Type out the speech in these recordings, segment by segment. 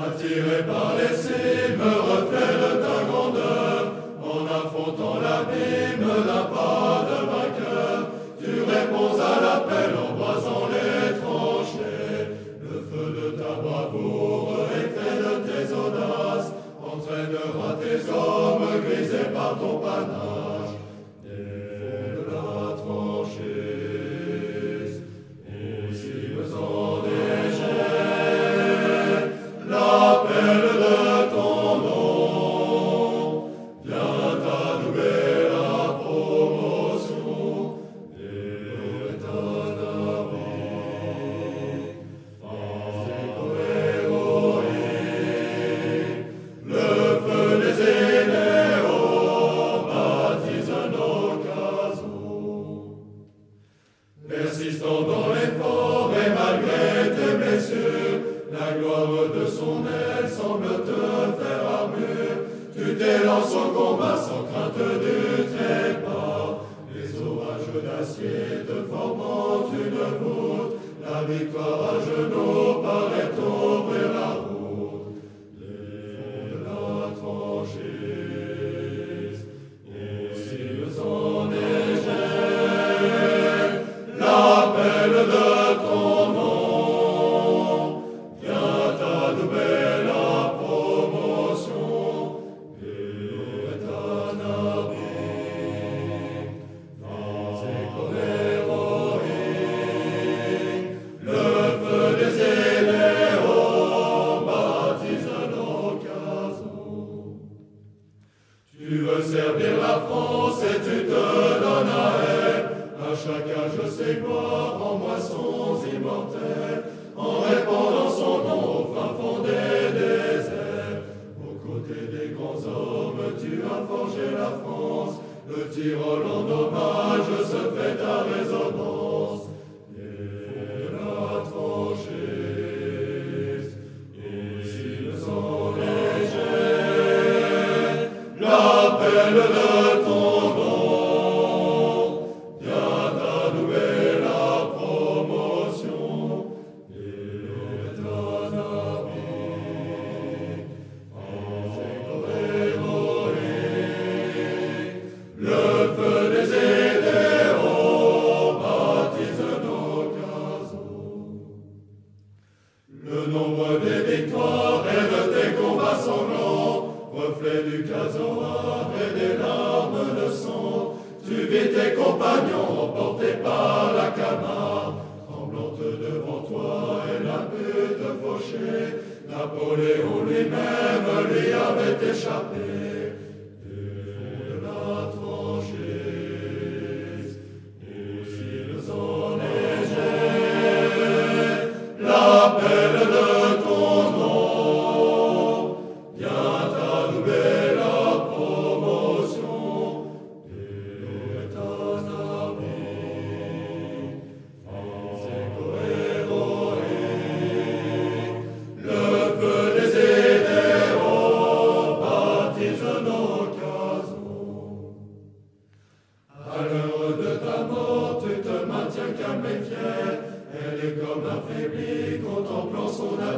Attiré par les cimes, de ta grandeur, en affrontant l'abîme, la pas de vainqueur, tu réponds à l'appel en brasant les tranchées. Le feu de ta bravoure, effet de tes audaces, entraînera tes hommes grisés par ton panache. Orages d'acier te formant une voûte, la victoire à genoux paraît ouvrir la. France et tu te à elle, à chaque âge ses gloires en moissons immortelles, en répandant Le nombre des victoires et de tes combats sanglants, reflet du casoar et des larmes de sang, tu vis tes compagnons emportés par la camarde, tremblante devant toi et la butte fauchée, Napoléon lui-même lui avait échappé.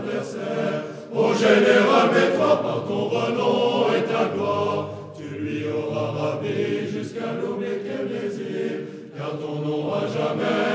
Contemplant son adversaire. Ô général, mets-toi par ton renom et ta gloire. Tu lui auras ravi jusqu'à l'oublier qu'elle désire. Car ton nom à jamais